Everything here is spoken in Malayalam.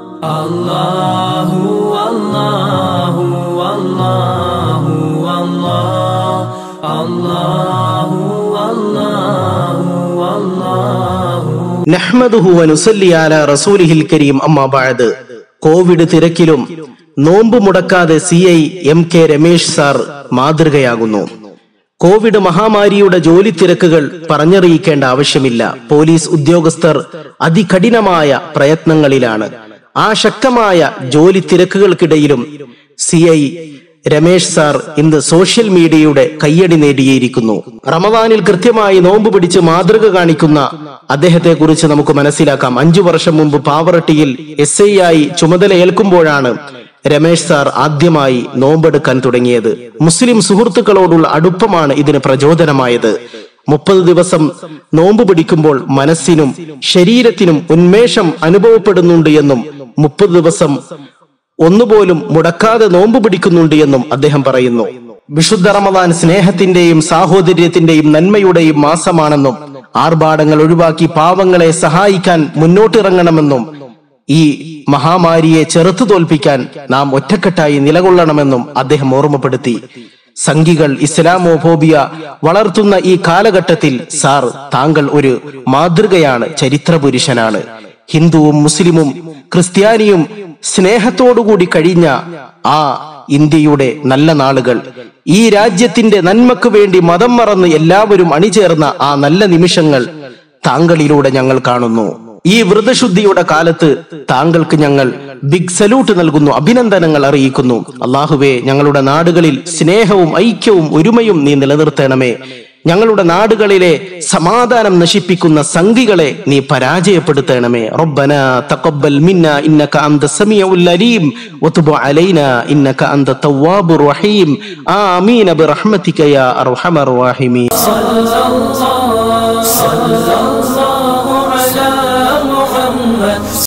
അല്ലാഹു അല്ലാഹു അല്ലാഹു അല്ലാഹു അല്ലാഹു നഹ്മദുഹു വനുസല്ലി അലാ റസൂലിഹിൽ കരീം അമ്മാ ബഅദ് കോവിഡ് തിരക്കിലും നോമ്പ് മുടക്കാതെ C I M K Ramesh sir മാതൃകയാകുന്നു. Covid മഹാമാരിയുടെ ജോലി തിരക്കുകൾ പറഞ്ഞറിയിക്കേണ്ട ആവശ്യമില്ല. പോലീസ് ഉദ്യോഗസ്ഥർ അതികഠിനമായ പ്രയത്നങ്ങളിലാണ്. ആ ശക്തമായ ജോലി തിരക്കുകൾക്കിടയിലും സി ഐ രമേശ് സാർ ഇന്ന് സോഷ്യൽ മീഡിയയുടെ കയ്യടി നേടിയിരിക്കുന്നു. റമവാനിൽ കൃത്യമായി നോമ്പ് പിടിച്ച് മാതൃക കാണിക്കുന്ന അദ്ദേഹത്തെ കുറിച്ച് നമുക്ക് മനസ്സിലാക്കാം. അഞ്ചു വർഷം മുമ്പ് പാവറട്ടിയിൽ എസ് ഐ ആയി ചുമതലയേൽക്കുമ്പോഴാണ് രമേശ് സാർ ആദ്യമായി നോമ്പെടുക്കാൻ തുടങ്ങിയത്. മുസ്ലിം സുഹൃത്തുക്കളോടുള്ള അടുപ്പമാണ് ഇതിന് പ്രചോദനമായത്. മുപ്പത് ദിവസം നോമ്പ് പിടിക്കുമ്പോൾ മനസ്സിനും ശരീരത്തിനും ഉന്മേഷം അനുഭവപ്പെടുന്നുണ്ട് എന്നും മുപ്പത് ദിവസം ഒന്നുപോലും മുടക്കാതെ നോമ്പ് പിടിക്കുന്നുണ്ട് എന്നും അദ്ദേഹം പറയുന്നു. വിശുദ്ധ റമദാൻ സ്നേഹത്തിന്റെയും സാഹോദര്യത്തിന്റെയും നന്മയുടെയും മാസമാണെന്നും ആർഭാടങ്ങൾ ഒഴിവാക്കി പാവങ്ങളെ സഹായിക്കാൻ മുന്നോട്ടിറങ്ങണമെന്നും ഈ മഹാമാരിയെ ചെറുത്തു തോൽപ്പിക്കാൻ നാം ഒറ്റക്കെട്ടായി നിലകൊള്ളണമെന്നും അദ്ദേഹം ഓർമ്മപ്പെടുത്തി. സംഘികൾ ഇസ്ലാമോഫോബിയ വളർത്തുന്ന ഈ കാലഘട്ടത്തിൽ സാർ താങ്കൾ ഒരു മാതൃകയാണ് ചരിത്ര പുരുഷനാണ് ഹിന്ദുവും മുസ്ലിമും ക്രിസ്ത്യാനിയും സ്നേഹത്തോടുകൂടി കഴിഞ്ഞ ആ ഇന്ത്യയുടെ നല്ല നാളുകൾ. ഈ രാജ്യത്തിന്റെ നന്മക്ക് വേണ്ടി മതം മറന്ന് എല്ലാവരും അണിചേർന്ന ആ നല്ല നിമിഷങ്ങൾ താങ്കളിലൂടെ ഞങ്ങൾ കാണുന്നു. ഈ വ്രതശുദ്ധിയുടെ കാലത്ത് താങ്കൾക്ക് ഞങ്ങൾ ബിഗ് സല്യൂട്ട് നൽകുന്നു അഭിനന്ദനങ്ങൾ അറിയിക്കുന്നു. അള്ളാഹുവെ ഞങ്ങളുടെ നാടുകളിൽ സ്നേഹവും ഐക്യവും ഒരുമയും നീ നിലനിർത്തണമേ. ഞങ്ങളുടെ നാടുകളിലെ സമാധാനം നശിപ്പിക്കുന്ന സംഘികളെ നീ പരാജയപ്പെടുത്തണമേ. റബ്ബന തഖബ്ബൽ മിന്ന ഇന്നക അന്ത സമീഉൽ അലീം. വതുബ് അലൈന ഇന്നക അന്ത തവ്വാബുർ റഹീം. ആമീൻ. ബിറഹ്മതിക യാ അർഹമർ റഹീമീൻ.